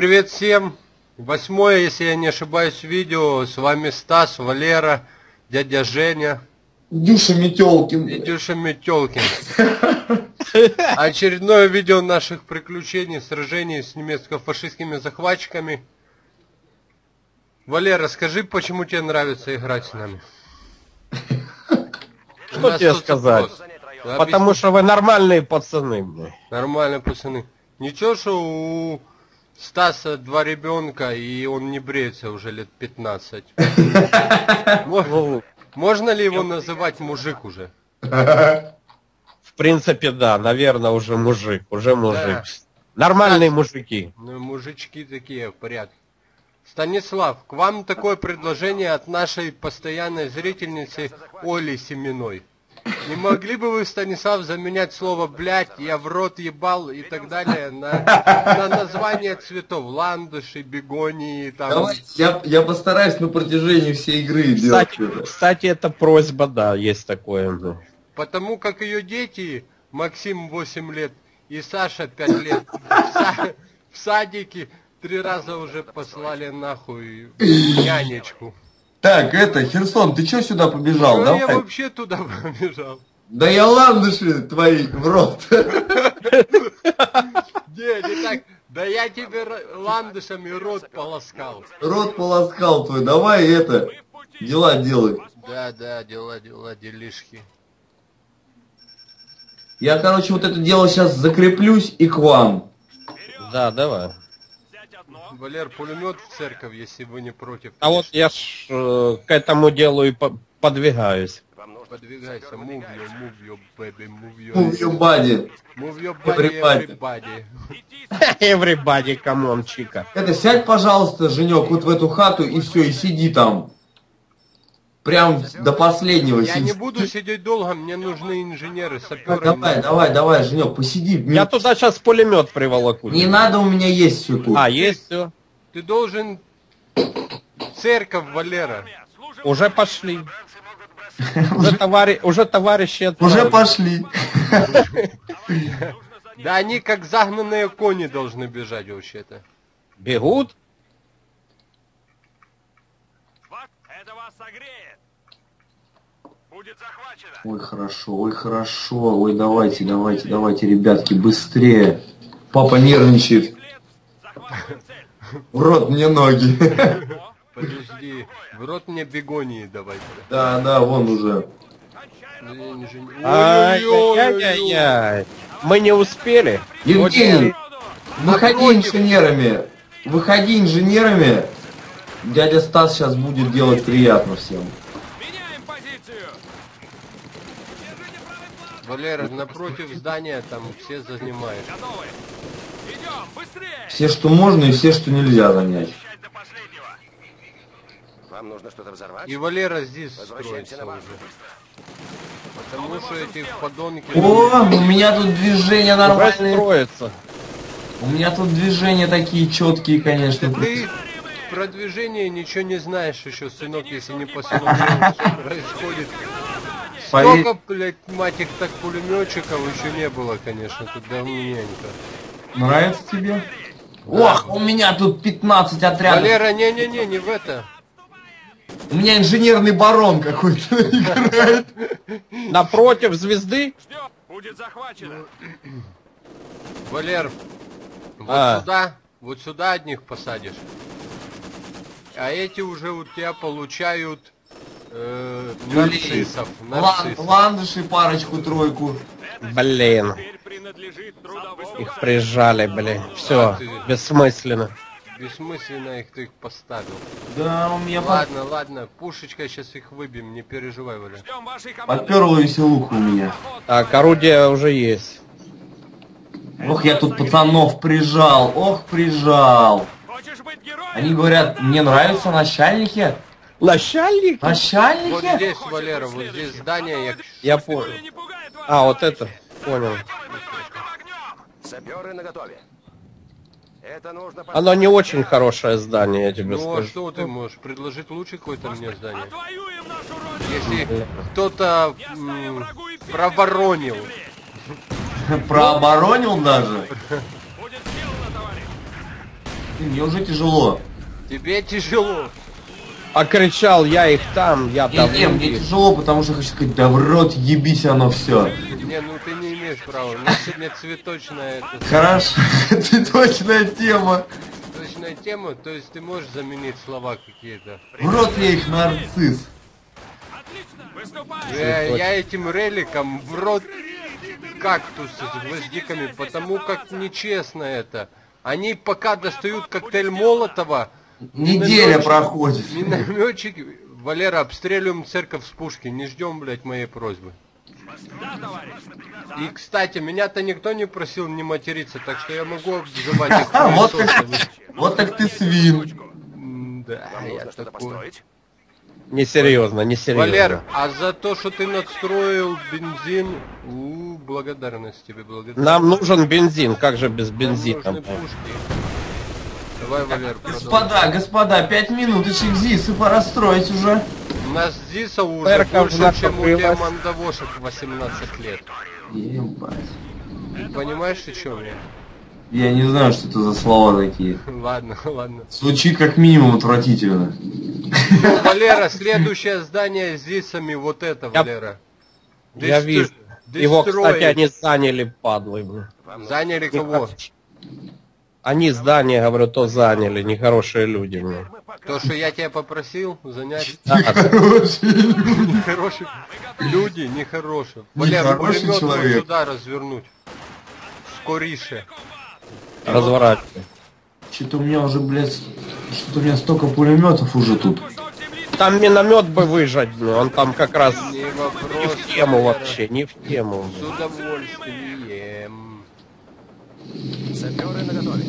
привет всем! Восьмое, если я не ошибаюсь, видео. С вами Стас, Валера, дядя Женя Дюша Метелкин. и Дюша Метелкин. Очередное видео наших приключений, сражений с немецко-фашистскими захватчиками. Валера, скажи, почему тебе нравится играть с нами? Что тебе сказать? вопрос. Потому что вы нормальные пацаны, блин. Нормально, пацаны. Ничего, что у Стаса два ребенка, и он не бреется уже лет 15. Мо- Ну, Можно ли его называть мужик уже? в принципе, да, наверное, уже мужик, уже мужик. Нормальные мужики. Ну, мужички такие, в порядке. Станислав, к вам такое предложение от нашей постоянной зрительницы Оли Семеной. Не могли бы вы, Станислав, заменять слово «блядь», «я в рот ебал» и так далее на, на название цветов? Ландыши, бегонии, там... Давайте, я, я постараюсь на протяжении всей игры делать Кстати, это. кстати, это просьба, да, есть такое. ну. Потому как ее дети, Максим 8 лет и Саша 5 лет, в садике три раза уже послали нахуй нянечку. Так, это, Херсон, ты чё сюда побежал? Ну, я вообще туда побежал. Да я ландыши твои в рот. Не, не так. Да я тебе ландышами рот полоскал. Рот полоскал твой. Давай это, дела делай. Да, да, дела, дела, делишки. Я, короче, вот это дело сейчас закреплюсь и к вам. Да, давай. Валер, пулемет в церковь, если вы не против. А вот я ж э, к этому делу и по- подвигаюсь. Подвигайся, move your, move your, baby, move your, Move your body. move your body, Everybody. everybody. Everybody, come on, чика. Это, сядь, пожалуйста, Женек, вот в эту хату и все, и сиди там. Прям до последнего Я не буду сидеть долго, мне нужны инженеры, саперы. Давай, давай, давай, Женек, посиди. Я туда сейчас пулемет приволоку. Не надо, у меня есть все тут. А, есть все. Ты должен... Церковь, Валера. Уже пошли. Уже, товари... уже товарищи Уже отправили. пошли. Да они как загнанные кони должны бежать вообще-то. Бегут? Это вас согреет. Будет захвачено. Ой, хорошо, ой, хорошо. Ой, давайте, давайте, давайте, ребятки, быстрее. Папа нервничает. В рот мне ноги. Подожди, в рот мне бегонии давай. Да, да, вон уже. Ай-яй-яй-яй. Мы не успели. Евгений, выходи инженерами. Выходи инженерами. Дядя Стас сейчас будет делать приятно всем. Валера, напротив здания там все занимают. Готовы. Идем, быстрее. Все, что можно и все, что нельзя занять. Вам нужно что-то взорвать? И Валера здесь строится на уже. Потому что эти подонки... О, у меня тут движения Уже нормальные. строится. У меня тут движения такие четкие, конечно. Ты про движение ничего не знаешь еще, сынок, если не посмотрел, что происходит. Сколько, блядь, мать их так пулеметчиков еще не было, конечно, тут давненько. Нравится тебе? Ох, у меня тут 15 отрядов. Валера, не-не-не, не в это. У меня инженерный барон какой-то играет. Напротив звезды? Будет захвачено. Валер, вот А. сюда, вот сюда одних посадишь. А эти уже у тебя получают э, нарциссов. Лан- нарциссов. Ландыши парочку-тройку. Блин. Теперь принадлежит трудовым Их прижали, блин. Все, бессмысленно. Бессмысленно их ты их поставил. Да, у меня под... Ладно, ладно, пушечкой сейчас их выбьем, не переживай, Валя. Поперло веселуха у меня. Так, орудие уже есть. Ох, я тут пацанов прижал. Ох, прижал. Они говорят, мне нравятся начальники. Начальник? Вот Начальники? здесь, Валера, вот здесь здание, я... Я понял. А, вот это. Понял. Саперы наготове. Это нужно... Оно не очень хорошее здание, я тебе Ну а скажу. что ты можешь предложить лучше какое-то мне здание? Если кто-то проворонил. Прооборонил даже. Будет сделано, товарищ. Блин, Мне уже тяжело. Тебе тяжело. Окричал я их там, я Не, там. не, мне тяжело, потому что хочу сказать, да в рот ебись оно все. Не, ну ты не имеешь права. У сегодня цветочная, это, Хорошо, это точная тема. цветочная тема, то есть ты можешь заменить слова какие-то. В рот я их нарцисс. Выступай! Я, я этим реликом в рот кактус с гвоздиками, потому как нечестно это. Они пока достают коктейль Молотова, Неделя минометчик- проходит. Минометчики, Валера, обстреливаем церковь с пушки, не ждем, блядь, моей просьбы. Да, товарищ! И, кстати, меня-то никто не просил не материться, так что я могу обзывать их А, вот так, вот так ты свин. Да, я такой. Несерьезно, несерьезно. Валер, а за то, что ты надстроил бензин, у, благодарность тебе, благодарность. Нам нужен бензин, как же без Нам бензина? нужны пушки. Давай, Валер, продолжай. Господа, господа, пять минуточек ЗИС и пора строить уже. У нас Зиса уже Церковь больше, чем у мандавошек 18 лет. Ебать. Понимаешь, о чем я? Я не знаю, что это за слова такие. Ладно, ладно. Звучит как минимум отвратительно. Валера, следующее здание с Зисами, вот это, Я- Валера. Я вижу. Его, дестроить. кстати, они заняли, падлы. Заняли кого? Они здание, говорю, то заняли, нехорошие люди. блин. То, что я тебя попросил занять. Да, да. Нехорошие люди, нехорошие. Нехороший пулемет человек. сюда развернуть. Скорише. Разворачивай. Что-то у меня уже, блядь, что-то у меня столько пулеметов уже тут. Там миномет бы выжать, ну, он там как раз Не не вопрос. в тему вообще, не в тему. С удовольствием. Саперы наготове.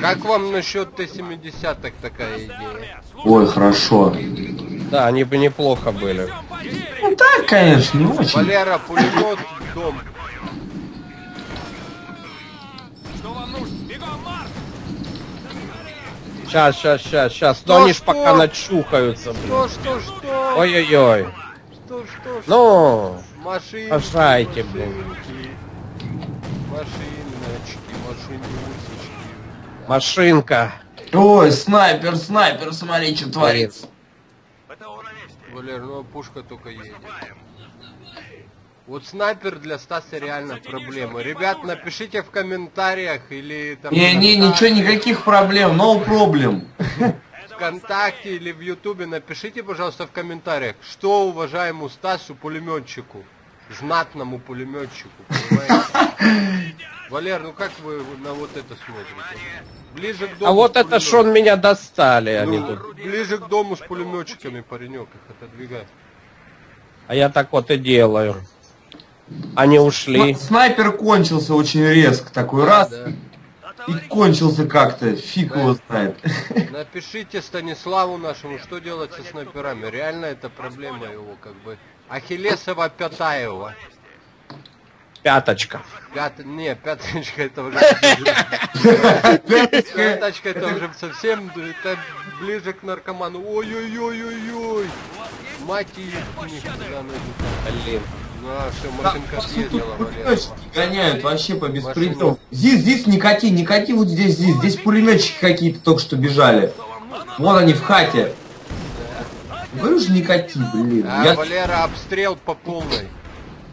Как вам насчет Т-70 такая идея? Ой, хорошо. Да, они бы неплохо были. Ну так, конечно, не очень. Валера, пулемет дом. Что вам нужно? Бегом, марш! Сейчас, сейчас, сейчас, сейчас. Но они ж пока начухаются, блин. Что, что, что? Ой-ой-ой. Что, что, что? Ну. Пошайте, блин. машинки. Машинка. Ой, снайпер, снайпер, смотри, что творится. Валер, ну пушка только едет. Вот снайпер для Стаса реально проблема. Ребят, напишите в комментариях или там... Не, не, ничего, никаких проблем, no problem. ВКонтакте или в Ютубе напишите, пожалуйста, в комментариях, что уважаемому Стасу пулеметчику, знатному пулеметчику, понимаете? Валер, ну как вы на вот это смотрите? Ближе к дому. А вот это ж пулемётом. он меня достали, они Ну, тут. ближе к дому с пулеметчиками, паренек, их отодвигай. А я так вот и делаю. Они ушли. Сна- Снайпер кончился очень резко, такой раз, Да. и кончился как-то, фиг его знает. Напишите Станиславу нашему, что делать со снайперами. Реально это проблема его, как бы. Ахиллесова Пятаева. Пяточка. Пят... Не, пяточка это уже... Пяточка это уже совсем... Это ближе к наркоману. Ой-ой-ой-ой-ой. Мать ее никуда найдут. Блин. Ну а Да, машинка съездила, гоняют вообще по беспределу. Здесь, здесь не кати, не кати вот здесь, здесь. Здесь пулеметчики какие-то только что бежали. Вон они в хате. Говорю же, не кати, блин. А, Я Валера, обстрел по полной.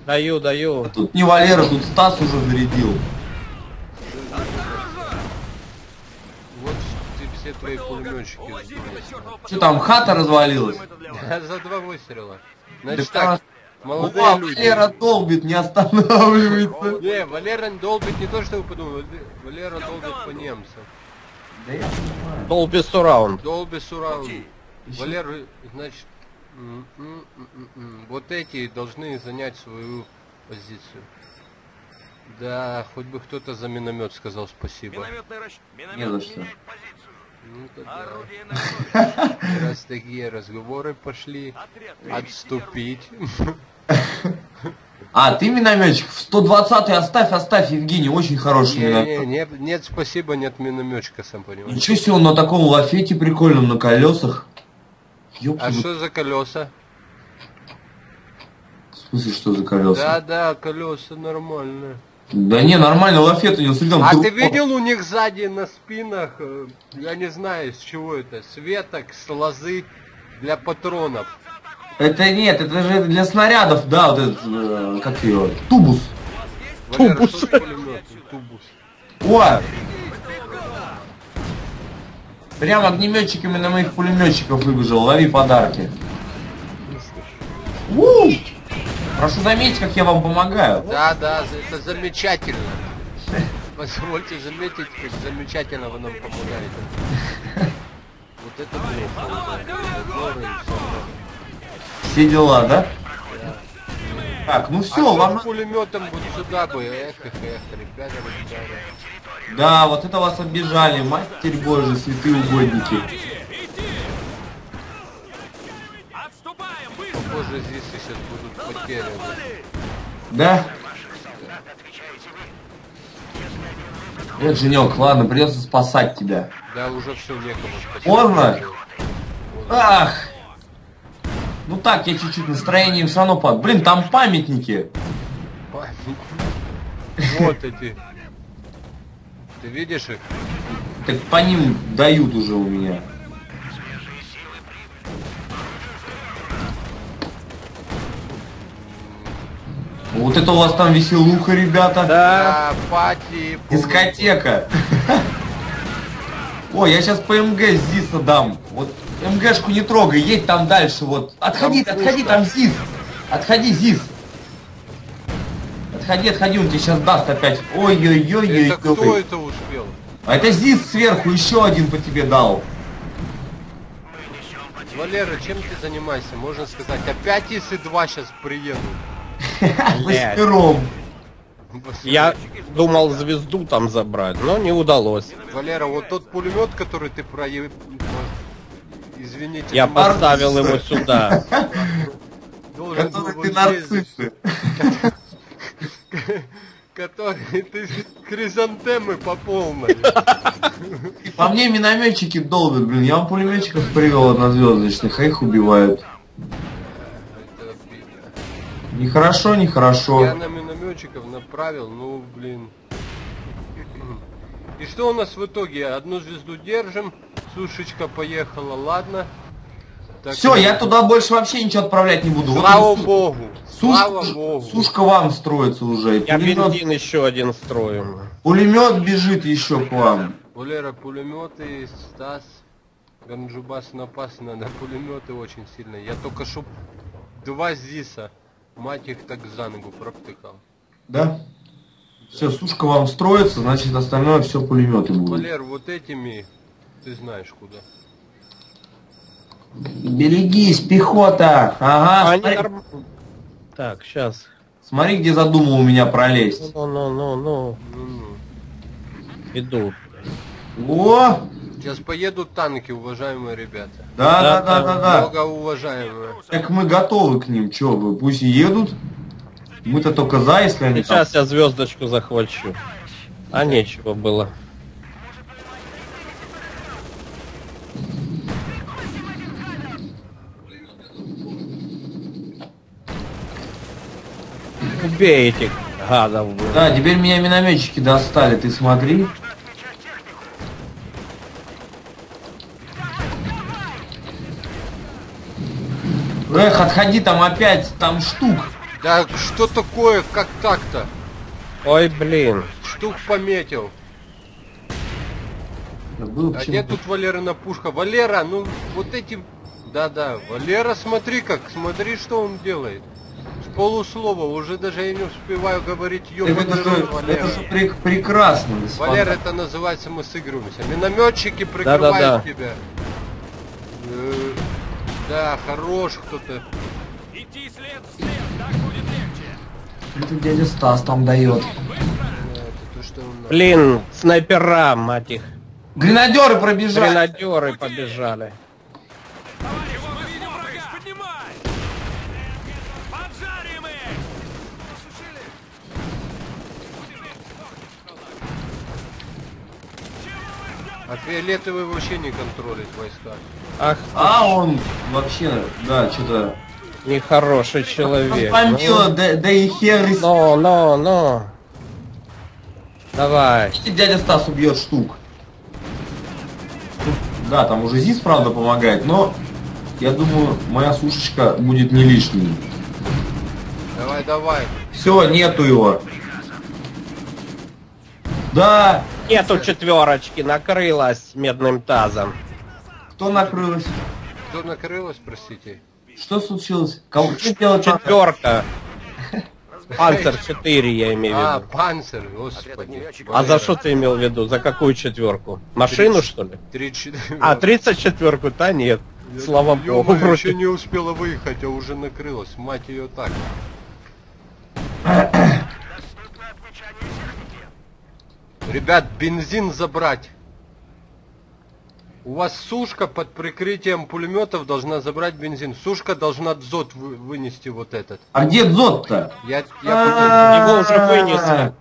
Даю, даю. тут не Валера, тут Стас уже зарядил. Вот ты все твои пулеметчики. Что там, хата развалилась? За два выстрела. Значит так, молодые О, люди. Валера долбит, не останавливается. Не, Валера долбит не то, что вы подумали, Валера долбит по немцам. Да я понимаю. Долби раунд. Долби Сураунд. Валер, значит, вот эти должны занять свою позицию. Да, хоть бы кто-то за миномет сказал спасибо. Минометный. Не за что. Ну тогда, раз такие разговоры пошли, отступить. А, ты минометчик? В 120 оставь, оставь, Евгений, очень хороший Не, миномет. не, нет, нет, спасибо, нет минометчика, сам понимаешь. Ничего себе, он на таком лафете прикольном, на колесах. Ёпта, А что за колеса? в смысле, что за колеса? Да, да, колеса нормальные. Да не, нормально, лафет у него, там А ты видел у них сзади на спинах, э, я не знаю, с чего это, светок, с лозы для патронов. Это нет, это же для снарядов, да, вот этот, э, как его, тубус. Валера, Тубус. Тубус. О! Прям огнеметчиками на моих пулеметчиков выбежал, лови подарки. У! Прошу заметить, как я вам помогаю. Да, да, это замечательно. Позвольте заметить, как замечательно вы нам помогаете. Вот это. Все дела, да? Так, ну все, а вам... пулеметом вот сюда бы, эх, эх, эх, ребята, ребята. Да, вот это вас обижали, Матерь Божия, святые угодники. Похоже, здесь сейчас будут потери. Да? Нет, Женек, ладно, придется спасать тебя. Да, уже все некому. Поздно? Ах! Ну так, я чуть-чуть настроением все равно под. Блин, там памятники. Вот эти. Ты видишь их? Так по ним дают уже у меня. Вот это у вас там веселуха, ребята. Да. Пати. Дискотека. О, я сейчас по МГ ЗИСа дам. Вот МГшку не трогай, едь там дальше. Вот. Отходи, Там отходи, там ЗИС. Отходи, ЗИС. Отходи, отходи, он тебе сейчас даст опять. Это кто Ой-ой-ой-ой-ой. это успел? А это ЗИС сверху еще один по тебе дал. Валера, чем ты занимаешься? Можно сказать, опять если два сейчас приедут. Восьмером. Я думал звезду там забрать, но не удалось. Валера, вот тот пулемет, который ты проеб... Извините, Я поставил его сюда. должен был ты нарциссы. Который ты хризантемы по полной. По мне минометчики долбят, блин. Я вам пулеметчиков привел однозвездочных, а их убивают. Нехорошо, нехорошо. Я на минометчиков направил, ну блин. И что у нас в итоге? Одну звезду держим, сушечка поехала, ладно. Так, Все, я туда больше вообще ничего отправлять не буду. Вот Слава су- богу! Суш-! Сушка вам строится уже. Я Пулемет, бензин еще один строю. пулемет бежит еще к вам. Валера, пулеметы, Стас, Ганджубас напас, надо пулеметы очень сильно. Я только что два ЗИСа, мать их так за ногу провтыкал. Да? Все, сушка вам строится, значит остальное все пулеметы будут. Валер, вот этими ты знаешь куда. Берегись, пехота! Ага, Они смотри, норм- Так, сейчас. смотри, где задумал у меня пролезть. Ну, ну, ну, ну. Ну-ну. Иду. О! Сейчас поедут танки, уважаемые ребята. Да, да, Да, да, да, да. Много уважаемые. Так мы готовы к ним, чё вы, пусть и едут. Мы-то только за, если они там... Сейчас я звездочку захвачу. А нечего было. Убей этих гадов. блин. Да, теперь меня минометчики достали, ты смотри. Эх, отходи, там опять, там штук. Да что такое, как так-то? Ой, блин. Штук пометил. Забыл, А где тут Валерина пушка? Валера, ну вот эти... Да-да, Валера, смотри как, смотри, что он делает. Полуслова, уже даже я не успеваю говорить, ёбаный это же, это прек- прекрасно. Валера, это называется мы сыгрываемся. Минометчики прикрывают Да-да-да. тебя. Э, Да, хорош кто-то. Идти след в след, так будет легче. Это дядя Стас там дает. Да, это то, что он на- Блин, снайпера, мать их. Гренадеры пробежали. Гренадеры побежали. Товарищ, А фиолетовый вообще не контролит войска. Ах, А он вообще, да, что-то... нехороший человек. Бомбила, да, да и хер Но, но, но. Давай. И дядя Стас убьет штук. Да, там уже ЗИС, правда, помогает, но я думаю, моя сушечка будет не лишней. Давай, давай. Все, нету его. Да, Нету четверочки, накрылась медным тазом. кто накрылась? Кто накрылась, простите? Что случилось? Что делать надо? Четверка. Панцер 4 я имею в А, виду. панцир, Ответ господи. А за что ты имел в виду? За какую четверку? Машину, что ли? Три четыре. А, 34-ку? Да нет. Слава богу, Ё-моё, еще вроде. не успела выехать, а уже накрылась. Мать ее так. Ребят, бензин забрать. У вас сушка под прикрытием пулеметов должна забрать бензин. Сушка должна дзот вы- вынести вот этот. А где Дзот-то? Я, я Его уже вынесли.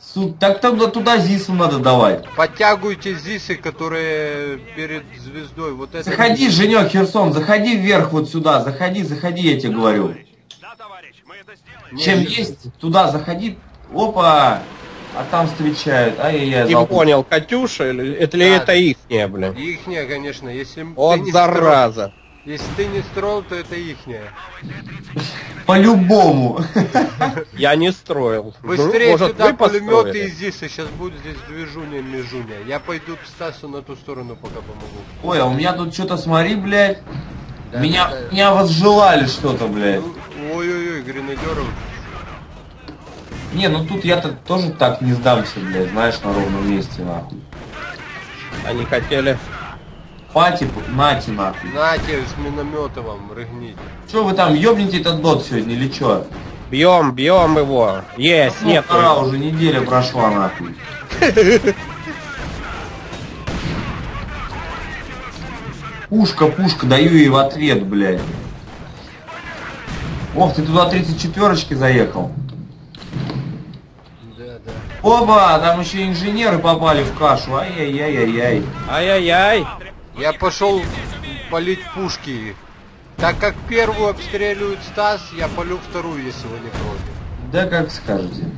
Су- Так тогда туда ЗИСу надо давать. Подтягивайте ЗИСы, которые перед звездой. Вот это. Заходи, Женек Херсон, заходи вверх вот сюда, заходи, заходи, я тебе говорю. Да, товарищ, мы это сделаем. Не, Чем не- есть, туда заходи. Опа! А там встречают. Ай-яй-яй. Не понял, Катюша или это ли Да. это ихняя, блин? Ихняя, конечно. Если ты Вот не зараза. строил- если ты не строил, то это ихняя. По-любому. Я не строил. Ну, Быстрее может, сюда пулеметы построили? и ЗИСы. Сейчас будет здесь движуня межуня. Я пойду к Стасу на ту сторону, пока помогу. Ой, а у меня тут что-то, смотри, блядь. Да, меня, да, меня возжелали что-то, блядь. Ну, Ой-ой-ой, гренадеров. Не, ну тут я-то тоже так не сдамся, блядь, знаешь, на ровном месте, нахуй. Они хотели. Пати, нати, нахуй. Нате с минометовым рыгните. Че вы там, ёбните этот дот сегодня или чё? Бьем, бьем его. Есть, Ну, нет. пора, уже неделя прошла, нахуй. Пушка, пушка, даю ей в ответ, блядь. Ох, ты туда 34-очки заехал. Оба, там еще инженеры попали в кашу. Ай-яй-яй-яй-яй. Ай-яй-яй. Я пошел полить пушки. Так как первую обстреливают Стас, я полю вторую, если вы не против. Да как скажете.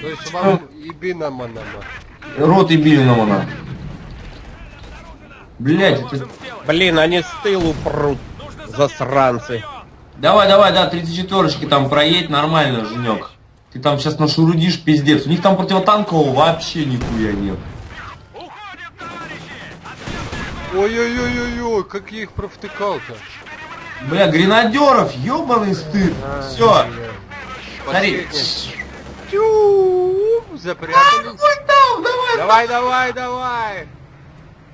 То есть вам и бинаманама. Рот и Биллинова на. Блять, это... Блин, они с тылу прут. Засранцы. Давай, давай, да, 34-очки там проедь нормально, Женек. Ты там сейчас нашурудишь, пиздец. У них там противотанкового вообще нихуя нет. Ой-ой-ой-ой-ой, как я их провтыкал-то. Бля, гренадеров, ебаный стыд. Все. Смотри. Последний. Тю, Запрятали. Давай, давай, давай.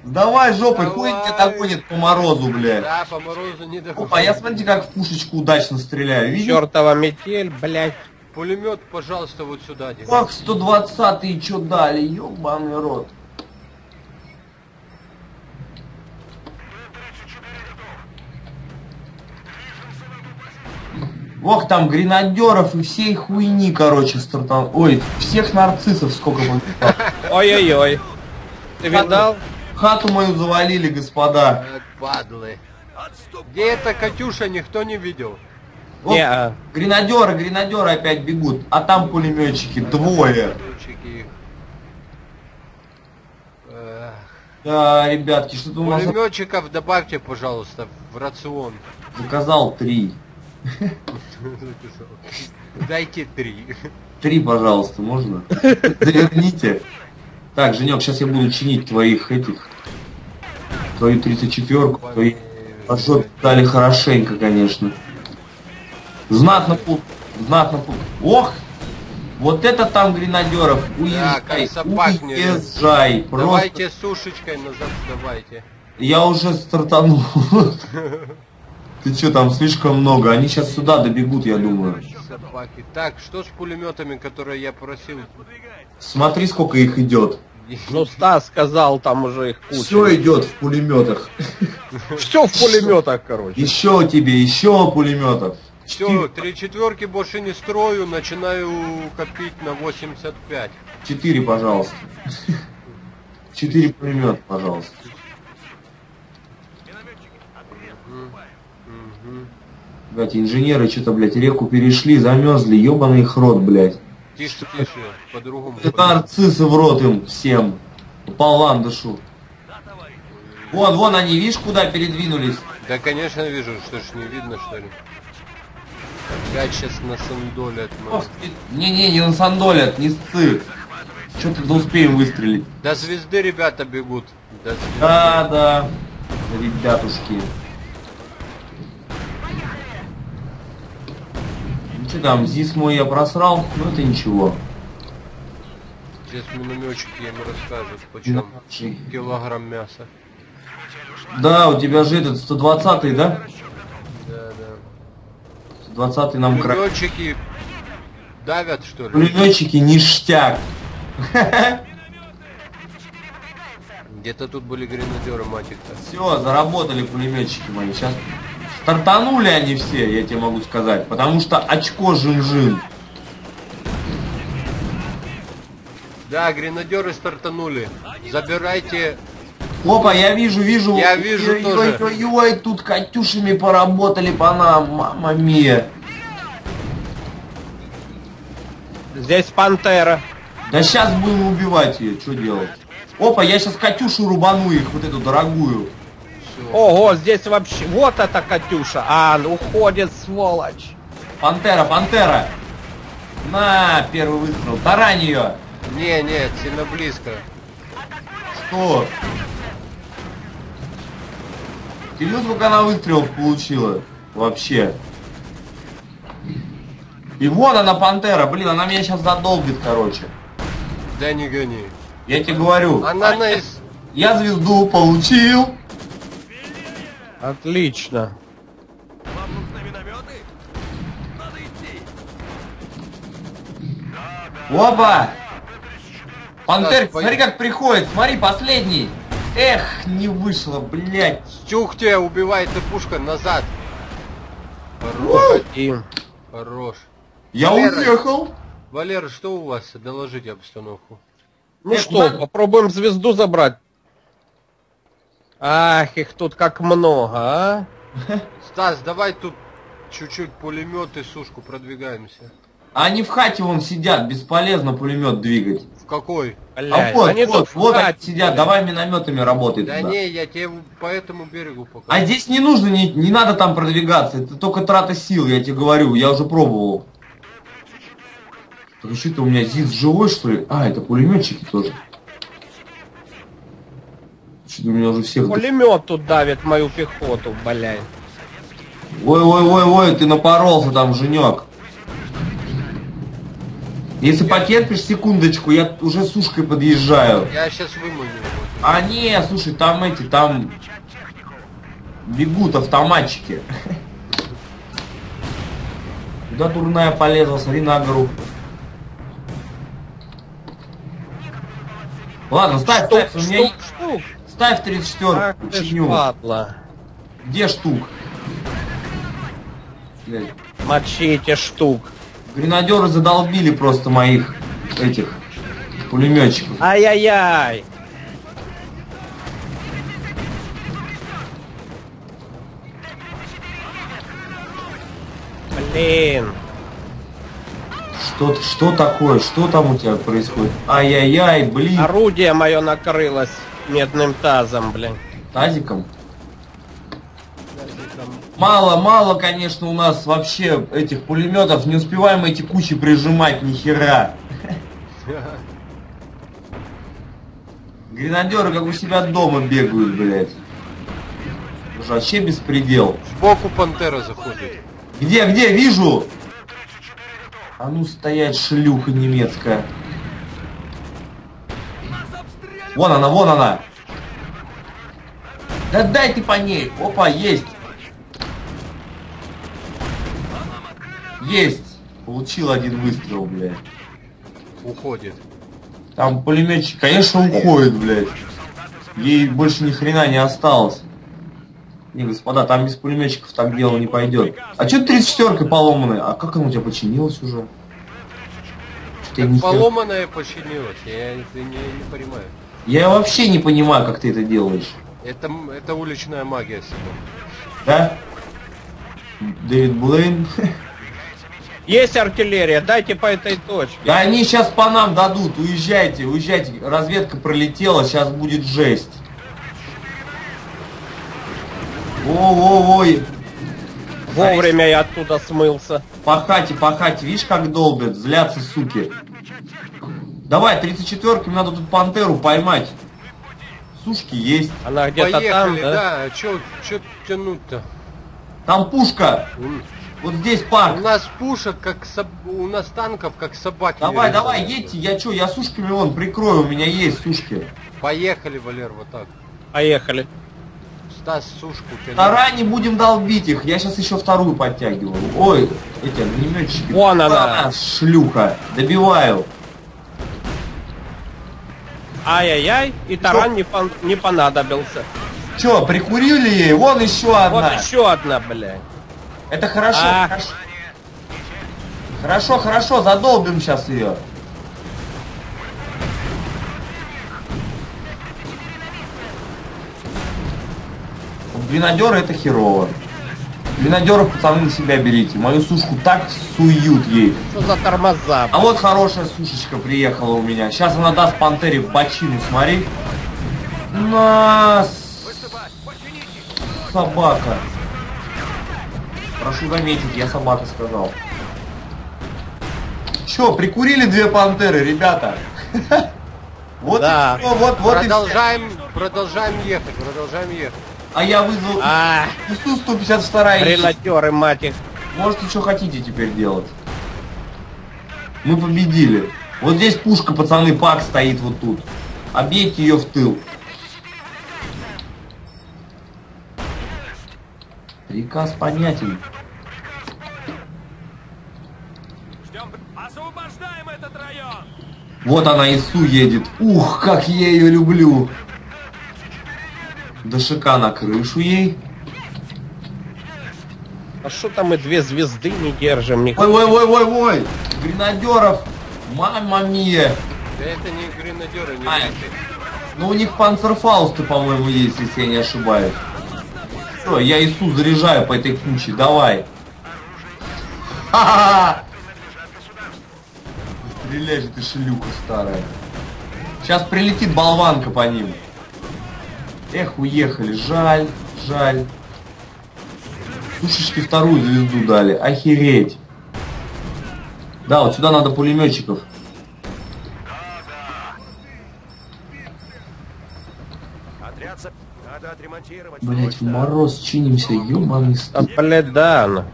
Давай жопой, Давай. хуй тебя догонит по морозу, бля. Да, по морозу не доходит. Опа, я смотрите, как в пушечку удачно стреляю. Видишь? Чертова метель, блядь. Пулемет, пожалуйста, вот сюда. Дим. Ох, 120-й, чё дали, ебаный рот. Ох, там гренадеров и всей хуйни, короче, стартан. Ой, всех нарциссов сколько бы. Ой-ой-ой. Ты видал? Хату мою завалили, господа. Падлы. Где эта Катюша, никто не видел. Ох, Не, а. Гренадеры, гренадеры опять бегут, а там пулеметчики, двое. Да, ребятки, что-то у нас Пулеметчиков добавьте, пожалуйста, в рацион. заказал три. Дайте три. Три, пожалуйста, можно? Заверните. Так, Женек, сейчас я буду чинить твоих этих. Твою 34-ку, твои по жопе дали хорошенько, конечно. Знатно пул. Знатно пул. Ох! Вот это там гренадеров. Уезжай. красопак не- Уезжай. Просто Давайте сушечкой назад давайте. я уже стартанул. Ты что там слишком много? Они сейчас сюда добегут, я думаю. Собаки. Так, что с пулеметами, которые я просил? Смотри, сколько их идет. Ну, Стас сказал, там уже их куча. Все идет в пулеметах. Все в пулеметах, короче. Еще тебе, еще пулеметов. Все, три четверки больше не строю, начинаю копить на 85. Четыре, пожалуйста. Четыре пулемета, пожалуйста. Блять, инженеры что-то, блядь, реку перешли, замерзли, ебаный их рот, блядь. Тише, тише, по-другому. Это нарциссы в рот им всем. По ландышу. Вон, вон они, видишь, куда передвинулись? Да, конечно, вижу, что ж не видно, что ли. Опять сейчас на сандолят мы. Не-не, не насандолят, не сцы. Что-то успеем выстрелить. До звезды ребята бегут. До звезды. Да, да. Ребятушки. Ну что там, ЗИС мой я просрал, но это ничего. Сейчас минометчики им расскажут, почем килограмм мяса. Да, у тебя же этот 120 да? Да, да. 120 нам край. Пулеметчики давят, что ли? Пулеметчики ништяк. Где-то тут были гренадеры, мать их так. Все, заработали пулеметчики мои. Сейчас стартанули они все, я тебе могу сказать. Потому что очко жин-жин. Да, гренадеры стартанули. Забирайте. Опа, я вижу, вижу. Я вижу ой, тоже. Ой, ой, ой, тут катюшами поработали по нам, мама мия. Здесь пантера. Да сейчас будем убивать ее, что делать? Опа, я сейчас Катюшу рубану их, вот эту дорогую. Ого, здесь вообще... Вот это Катюша. А, уходит, сволочь. Пантера, пантера. На, первый выстрел. Тарань ее. Не, нет, сильно близко. Что? Ты видел, сколько она выстрелов получила? Вообще. И вон она, пантера. Блин, она меня сейчас задолбит, короче. Да не гони. Я тебе говорю. Она на из... Я звезду получил. Отлично. Вам нужны минометы? Надо идти. Опа! Пантер, смотри, как приходит. Смотри, последний. Эх, не вышло, блядь. Стюх тебя убивает и пушка назад. Хорош, И... хорош. Я Валера. уехал. Валера, что у вас? Доложите обстановку. Ну Э, что, куда- попробуем звезду забрать. Ах, их тут как много, а? Стас, давай тут чуть-чуть пулемет и сушку продвигаемся. Они в хате вон сидят, бесполезно пулемет двигать. В какой? А Блядь, вот, они вот, вот они врать, сидят, блядь. давай минометами работать. Да туда. не, я тебе по этому берегу покажу. А здесь не нужно, не, не надо там продвигаться, это только трата сил, я тебе говорю, я уже пробовал. Так что-то у меня ЗИС живой, что ли? А, это пулеметчики тоже. Что-то у меня уже всех... Пулемет тут давит мою пехоту, блядь. Ой-ой-ой-ой, ты напоролся там, Женек. Если потерпишь секундочку, я уже сушкой подъезжаю. Я сейчас его. А не, слушай, там эти, там бегут автоматчики. Куда дурная полезла, смотри на гору. Ладно, ставь, Штук, ставь, у меня штук, ставь 34 Ах ты ж чиню. падла. Где штук? Блядь. Мочите штук. Гренадеры задолбили просто моих этих пулеметчиков. Ай-яй-яй. Блин. Что, что такое? Что там у тебя происходит? Ай-яй-яй, блин. Орудие мое накрылось медным тазом, блин. Тазиком? Мало, мало, конечно, у нас вообще этих пулеметов. Не успеваем эти кучи прижимать, ни хера. Гренадеры как у себя дома бегают, блядь. Уже вообще беспредел. Сбоку пантера заходит. Где, где, вижу! А ну стоять, шлюха немецкая. Вон она, вон она. Да дай ты по ней. Опа, есть. Есть. Получил один выстрел, блядь. Уходит. Там пулеметчик, конечно, уходит, блядь. Ей больше ни хрена не осталось. Не, господа, там без пулеметчиков так дело не пойдет. А что 34-ка поломанная? А как она у тебя починилась уже? Что-то я, Поломанная починилась. Я это не, не понимаю. я вообще не понимаю, как ты это делаешь. Это, это уличная магия. Симон. Да? Дэвид Блейн? Есть артиллерия, дайте по этой точке. Да они сейчас по нам дадут, уезжайте, уезжайте. Разведка пролетела, сейчас будет жесть. Ой-ой-ой. Вовремя я оттуда смылся. Пахати, пахати, видишь, как долбят, злятся, суки. Давай, 34-ками надо тут пантеру поймать. Сушки есть. Она где-то там, да? да, чё, чё тянуть-то? Там пушка. М. Вот здесь У парк. нас пушек, как соб... у нас танков, как собаки. Давай, давай, едьте, я чё, я сушками вон прикрою, у меня есть сушки. Поехали, Валер, вот так. Поехали. Стас, сушку тяни. Таранье будем долбить их, я сейчас еще вторую подтягиваю. Ой, эти огнеметчики. Вон она. А, шлюха. Добиваю. Ай-яй-яй, и таран не, пон- не понадобился. Чё, прикурили ей? Вон еще Вот одна. еще одна, блядь. Это хорошо, А. хорошо. Хорошо, хорошо, задолбим сейчас ее. Гренадеры это херово. Гренадеров, пацаны, на себя берите. Мою сушку так суют ей. Что за тормоза? А вот хорошая сушечка приехала у меня. Сейчас она даст пантере в бочину, смотри. Нас! Собака. Прошу заметить, я собака сказал. Чё, прикурили две пантеры, ребята? Вот Да. и всё, вот, вот и всё. Продолжаем, продолжаем ехать, продолжаем ехать. А я вызвал А, ИСУ 152 ищет. гренадеры, мать их. Можете что хотите теперь делать. Мы победили. Вот здесь пушка, пацаны, пак стоит вот тут. Обейте ее в тыл. Приказ понятен. Ждем... Освобождаем этот район! Вот она ИСУ едет. Ух, как я ее люблю. ДШК на крышу ей. А что там мы две звезды не держим? Ни- Ой, ой, ой, ой, ой. Гренадеров. Мамма мия. Да это не гренадеры, не рыцари. Ну у них панцерфаусты, по-моему, есть, если я не ошибаюсь. Все, я ИСУ заряжаю по этой куче, давай. Ха-ха-ха! Стреляй же ты, шлюха старая. Сейчас прилетит болванка по ним. Эх, уехали, жаль, жаль. Сушечки вторую звезду дали, охереть. Да, вот сюда надо пулеметчиков. Блять, в мороз чинимся, ёбаный Да, стыд. блядь, да.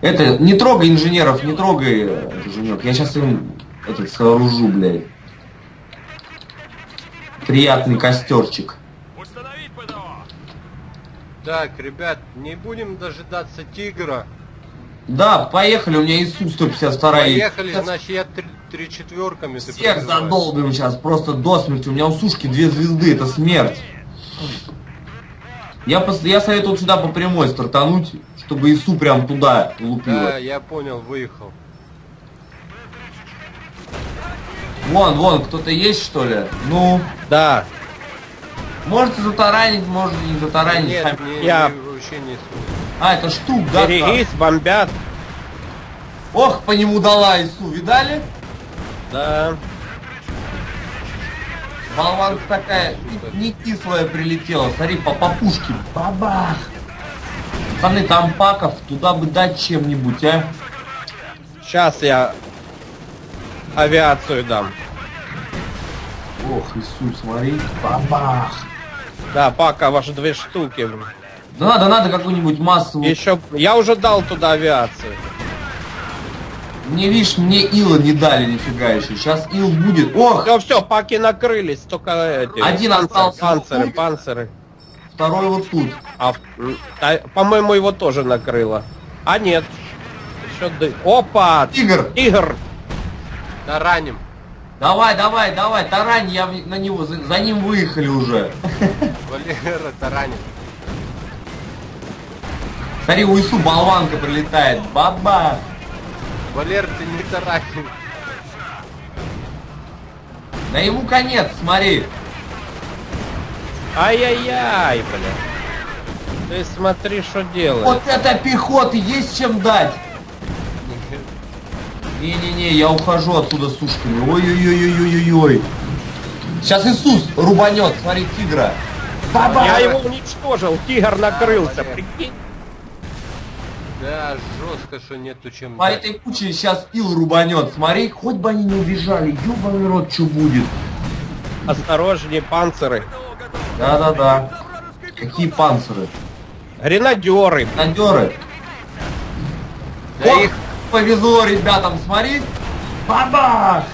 Это, не трогай инженеров, не трогай, э, Женек. Я сейчас им этот сооружу, блядь. Приятный костерчик. Так, ребят, не будем дожидаться тигра. Да, поехали, у меня ИСУ 152 Поехали, есть. значит, я три, три четверками. Всех задолбим сейчас, просто до смерти. У меня у сушки две звезды, это смерть. Я, пос- я советую вот сюда по прямой стартануть, чтобы ИСУ прям туда лупило. Да, я понял, выехал. Вон, вон, кто-то есть, что ли? Ну, Да, можете затаранить, можете не затаранить. Нет, не, Я- вообще не. А, это штук, да? берегись, бомбят. Ох, по нему дала ИСУ, видали? Да. Болванка такая не- не кислая прилетела. Смотри, по, по пушке. Бабах! Пацаны, там паков, туда бы дать чем-нибудь, а? Сейчас я авиацию дам. Ох, Иисус, смотри. Бабах! Да, пока ваши две штуки. Да надо, надо какую-нибудь массовую... Еще, я уже дал туда авиацию. Мне, видишь, мне ила не дали нифига еще. Сейчас ил будет. Ох! Все, все, паки накрылись, только эти. Один панциры, остался Панциры, тут. панциры. Второй вот тут. А, по-моему, его тоже накрыло. А нет. Еще Опа! Тигр! Тигр! Тараним. Давай, давай, давай, тарань, я на него, за, за ним выехали уже. Валера тараним. Смотри, у Ису болванка прилетает. Бабах! Валер, ты не тараним. Да ему конец, смотри. Ай-яй-яй, бля. Ты смотри, что делает. Вот это пехоты есть чем дать. Не-не-не, я ухожу отсюда с ушками. Ой-ой-ой-ой-ой-ой. Сейчас Иисус рубанет, смотри, тигра. Баба! Я его уничтожил, тигр накрылся, прикинь. Да, жестко, что нету чем По этой куче сейчас пил рубанет. Смотри, хоть бы они не убежали. Ёбаный рот, что будет? Осторожнее, панциры. Да-да-да. Какие панциры? Гренадеры. Надеры. Да их повезло ребятам, смотри. Бабах!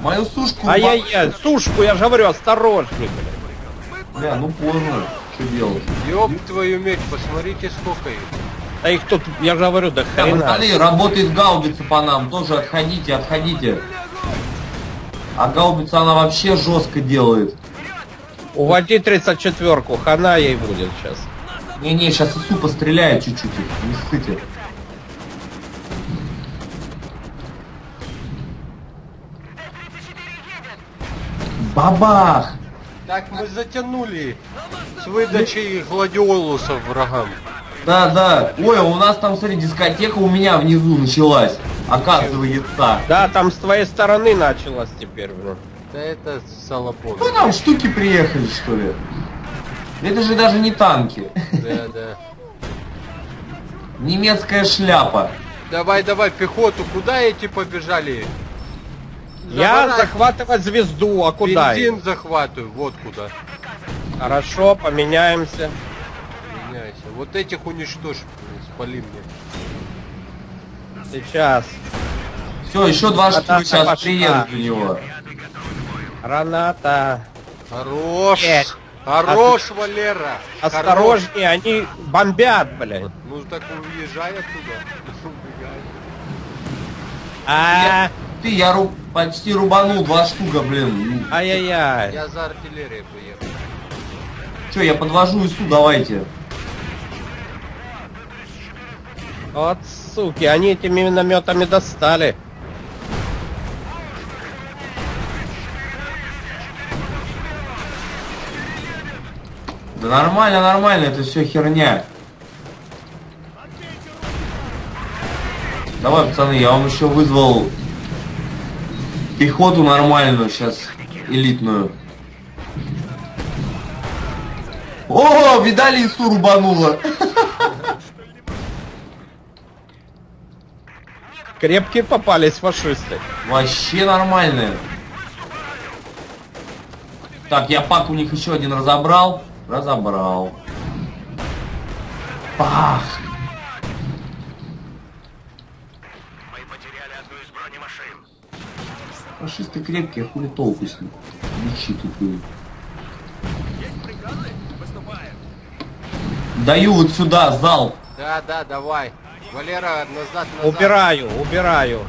Мою сушку... Ай-яй-яй, сушку, я же говорю, осторожнее, блядь. Бля, ну поздно. Что делать? Ёб твою медь, посмотрите сколько их. Да их тут, я же говорю, до Да, хрена. пацаны, работает гаубица по нам. Тоже отходите, отходите. А гаубица она вообще жестко делает. Уводи 34-ку, хана ей будет сейчас. Не-не, сейчас Ису постреляет чуть-чуть. их, Не ссыте. Бабах! Так мы затянули с выдачей гладиолусов врагам. Да, да. Ой, а у нас там, смотри, дискотека у меня внизу началась. Оказывается. Да, там с твоей стороны началось теперь, блин. Да это салапон. Ну там штуки приехали, что ли? Это же даже не танки. Да, да. Немецкая шляпа. Давай, давай, пехоту, куда эти побежали? Я Забирай. захватывать звезду, а куда? Бензин захватываю, вот куда. Хорошо, поменяемся. Меняйся. Вот этих уничтожь, спали мне. Сейчас. Все, еще два штуки Атака сейчас приедут у него. Граната. Хорош! Э, Хорош, Валера! Хорош. Осторожнее, они бомбят, блин. Ну так уезжай оттуда. Убегай. А, Ты, я ру- почти рубанул два штука, блин. ай-яй-яй. Я за артиллерией поехал. Че, я подвожу Ису, давайте. Вот суки, они этими минометами достали. Да нормально, нормально, это все херня. Давай, пацаны, я вам еще вызвал пехоту нормальную сейчас, элитную. О, видали, Ису рубанула. Крепкие попались фашисты. Вообще нормальные. Так, я пак у них еще один разобрал. Разобрал. Пах! Мы потеряли одну из бронемашин. Фашисты крепкие, хули толку с них. Личи тупые. Даю вот сюда залп. Да, да, давай. Валера, назад, назад. Убираю, убираю.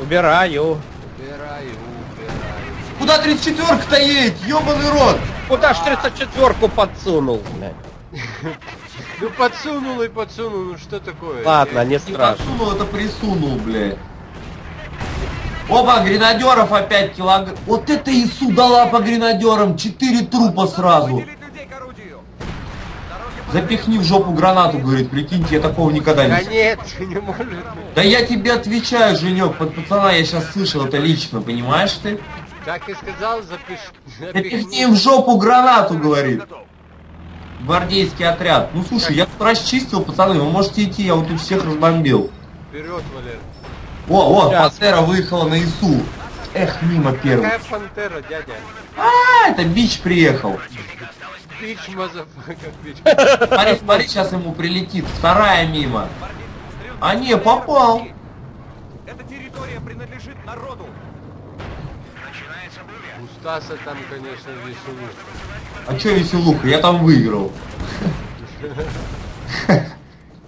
Убираю. Убираю, убираю. Куда 34-ка-то едет? Ёбаный рот! Куда ж 34-ку подсунул, блядь? Ну подсунул и подсунул, ну что такое? Ладно, не страшно. подсунул, это присунул, блядь. Оба, гренадеров опять килограмм. Вот это Ису дала по гренадерам. Четыре трупа сразу. Запихни в жопу гранату, говорит, прикиньте, я такого никогда Да не... нет, не может. Да я тебе отвечаю, Женек, под пацана я сейчас слышал это лично, понимаешь ты? Как и сказал, запиш... Запихни им в жопу гранату, говорит. Гвардейский отряд. Ну слушай, я тут расчистил, пацаны, вы можете идти, я вот тут всех разбомбил. Вперед, Валер. О, о, Сейчас. пантера выехала на ИСУ. Эх, мимо первый. Какая пантера, дядя? А, это бич приехал. Бич, motherfucker, бич. Смотри, смотри, сейчас ему прилетит. Вторая мимо. А не, попал. Эта территория принадлежит народу. Стаса там, конечно, веселуха. А чё веселуха? Я там выиграл.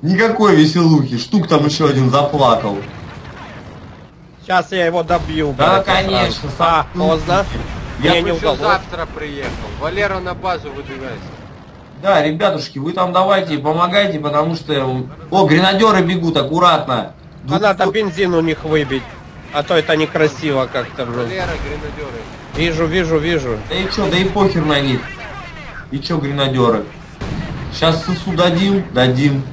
Никакой веселухи. Штук там еще один заплакал. Сейчас я его добью, Да, блядь, конечно. А, поздно. Я Мне не Еще удалось. завтра приехал. Валера на базу выдвигайся. Да, ребятушки, вы там давайте помогайте, потому что... О, гренадеры бегут, аккуратно. А надо бензин у них выбить. А то это некрасиво как-то, блин. Валера, гренадеры. Вижу, вижу, вижу. Да и чё, да и похер на них. И чё, гренадеры? Сейчас ССУ дадим? Дадим.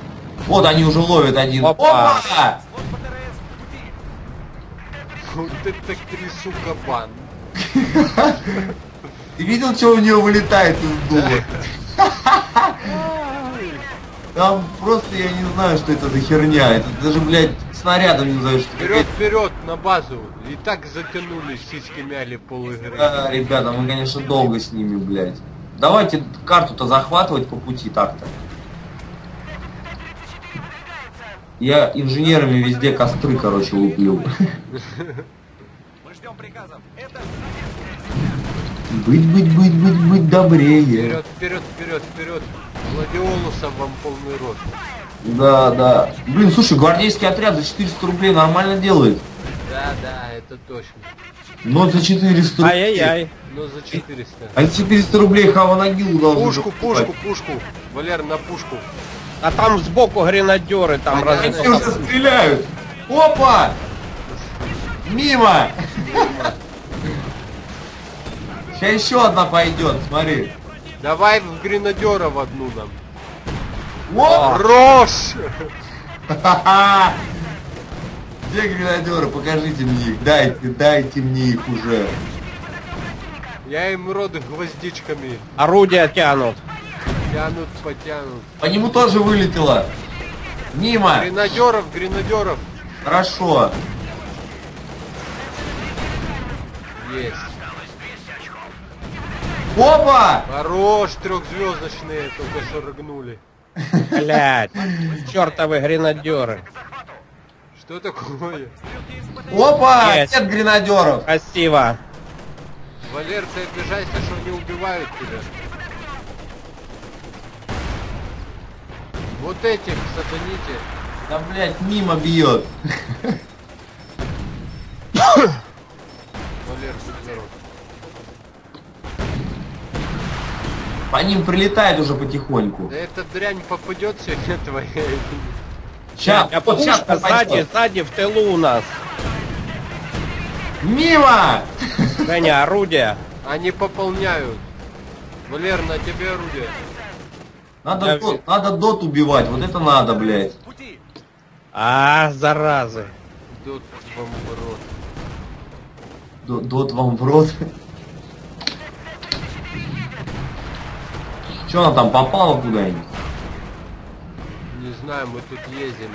Вот они уже ловят один. Опа. Опа! Вот это трясу кабан. Ты видел, что у него вылетает из дуба? Там просто я не знаю, что это за херня. Это даже, блядь, снарядом не знаю, что Вперед, вперед, на базу. И так затянули, сиськи мяли пол игры. Да, ребята, мы, конечно, долго с ними, блядь. Давайте карту-то захватывать по пути так-то. Я инженерами везде костры, короче, луплю. Мы ждем приказов. Это Быть, быть, быть, быть, быть добрее. Вперед, вперед, вперед, вперед. Гладиолуса вам полный рот. Да, да. Блин, слушай, гвардейский отряд за 400 рублей нормально делает. Да, да, это точно. Но за 400 рублей. Ай-яй-яй. Но за 400. А за 400 рублей Хаванагилу должны Пушку, покупать. пушку, пушку. Валер, на пушку. А там сбоку гренадеры, там Понятно. Они уже стреляют. Опа! Мимо! Сейчас еще одна пойдет, смотри. Давай в гренадеров одну нам. О! Рожь! Ха-ха-ха! Где гренадеры? Покажите мне их. Дайте, дайте мне их уже. Я им рот гвоздичками Орудия тянут. тянут, потянут. По нему тоже вылетело. Мимо. Гренадеров, гренадеров. Хорошо. Есть. Опа! Хорош, трехзвездочные только что рыгнули. Блять. Чертовы гренадеры. Что такое? Опа! Есть. Нет гренадеров. Красиво. Валер, ты обижайся, что не убивают тебя. Вот этих сатаните. Да, блядь, мимо бьет. Валер, будь По ним прилетает уже потихоньку. Да эта дрянь попадет сегодня твоя. Сейчас, Я вот сейчас сзади, сзади в тылу у нас. Мимо! Женя, орудие. Они пополняют. Валер, на тебе орудие. Надо, Я дот, надо дот убивать, вот это надо, блядь. пути. А, заразы. Дот вам в рот. До- Дот вам в рот. Че она там попала куда-нибудь? Не знаю, мы тут ездим.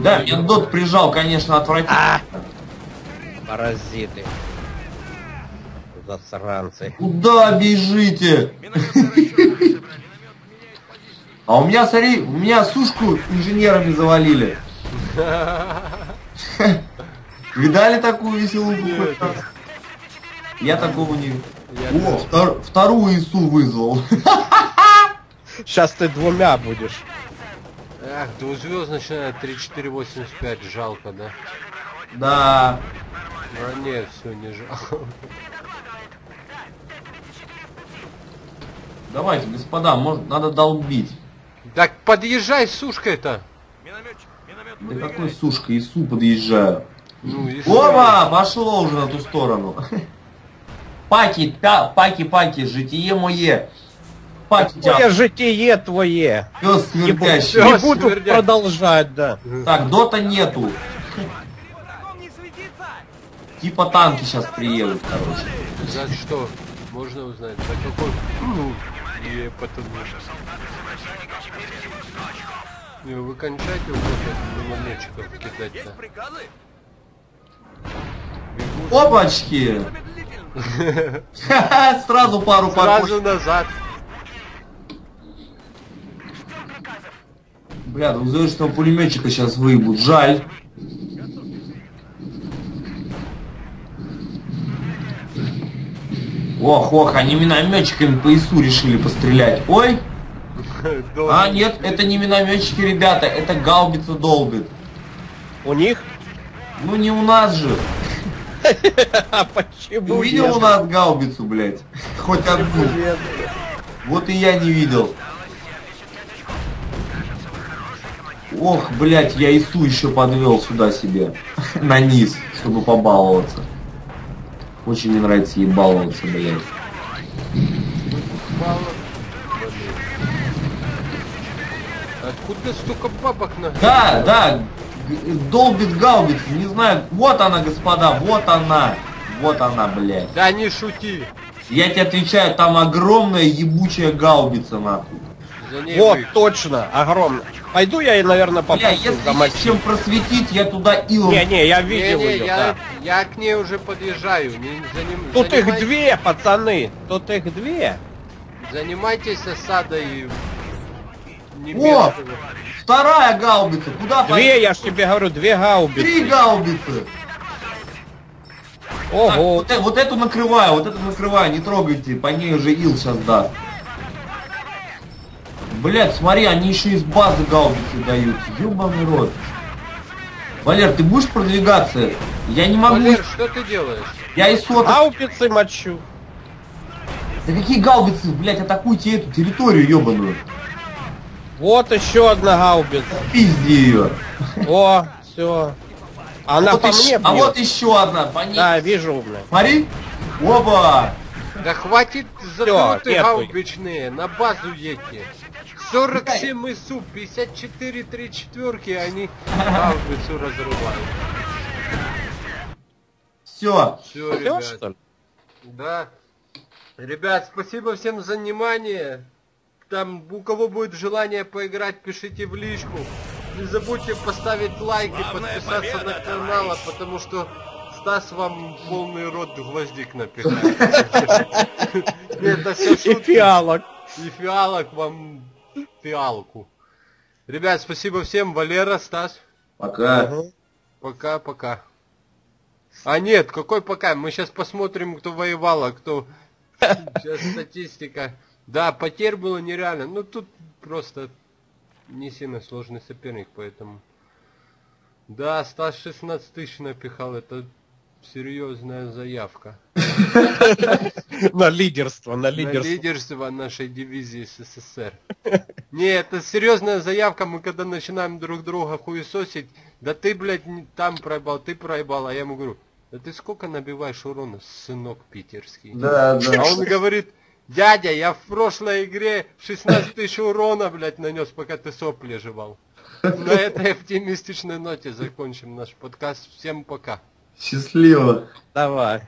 Да, меня дот прижал, конечно, отвратительно. Паразиты. Засранцы. Куда бежите? А у меня, смотри, у меня сушку инженерами завалили. Видали такую веселую? Я такого не... Я О, втор- вторую ИСУ вызвал. Сейчас ты двумя будешь. Ах, двузвездочная 3485, жалко, да? Да. А нет, все, не жалко. Давайте, господа, может, надо долбить. Так подъезжай, сушка-то! Минометчик, миномет Да какой сушка, ИСУ подъезжаю. Ну и Опа, пошло уже на ту сторону. Паки, та, паки, паки, житие мое. Паки Какое житие твое? пес Не буду, не буду смердящий. продолжать, да. Так, дота нету. Типа танки сейчас приедут, короче. За что? Можно узнать. За какой? Ну, не потому Не, вы кончайте вот это минометчиков кидать-то. Опачки! Сразу пару сразу покоев. назад. Бля, двухзвездочного пулеметчика сейчас выебут. Жаль. Ох, ох, они минометчиками по ИСУ решили пострелять. Ой! А, нет, это не минометчики, ребята, это гаубица долбит. У них? Ну не у нас же. А почему увидел нет? у нас гаубицу, блядь? Хоть одну. Вот и я не видел. Ох, блядь, я ИСУ еще подвел сюда себе. На низ, чтобы побаловаться. Очень мне нравится ей баловаться, блядь. Откуда столько бабок на... Да, да, долбит гаубица, не знаю. Вот она, господа, вот она. Вот она, блядь. Да не шути. Я тебе отвечаю, там огромная ебучая гаубица, нахуй. За ней Вот, вы- точно, огромно. Пойду я, наверное, Бля, попробую если есть чем просветить, я туда илом... Не-не, я видел Не-не, ее, я, да. я к ней уже подъезжаю. Не, заним- Тут их занимай- две, пацаны. Тут их две. Занимайтесь осадой О! Вторая гаубица, куда Две, я ж тебе говорю, две Три гаубицы. гаубицы. Так, Ого. вот, э- вот эту накрываю, вот эту накрываю, не трогайте, по ней уже ил сейчас даст. Блять, смотри, они еще из базы гаубицы дают. Ёбаный рот. Валер, ты будешь продвигаться? Я не могу. Валер, что ты делаешь? Я и соток. Гаубицы мочу. Да какие гаубицы, блять, атакуйте эту территорию ебаную. Вот еще одна гаубица. Пизди ее. О, все. Она вот по ещё- мне а бьет. вот еще одна, по ней. Да, вижу, бля. Смотри. Оба. Да хватит нету. гаубичные, на базу едьте. 47 ИСУ, 54 три четверки, они гаубицу разрывают. Все. Все, ребят. Да. Ребят, спасибо всем за внимание. Там, у кого будет желание поиграть, пишите в личку. Не забудьте поставить лайк и Главная подписаться победа, на канал, товарищ. потому что Стас вам полный рот гвоздик напихает. Нет, это все И шутки. фиалок. И фиалок вам фиалку. Ребят, спасибо всем. Валера, Стас. Пока. Пока-пока. А нет, какой пока? Мы сейчас посмотрим, кто воевал, а кто... Сейчас статистика. Да, потерь было нереально. Ну тут просто не сильно сложный соперник, поэтому... Да, Стас 16 тысяч напихал, это серьезная заявка. На лидерство, на На лидерство. лидерство нашей дивизии СССР. Не, это серьезная заявка, мы когда начинаем друг друга хуесосить, да ты, блядь, там проебал, ты проебал, а я ему говорю, да ты сколько набиваешь урона, сынок питерский? Да, да. А он говорит, дядя, я в прошлой игре 16 тысяч урона, блядь, нанес, пока ты сопли жевал. На этой оптимистичной ноте закончим наш подкаст. Всем пока. Счастливо. Давай.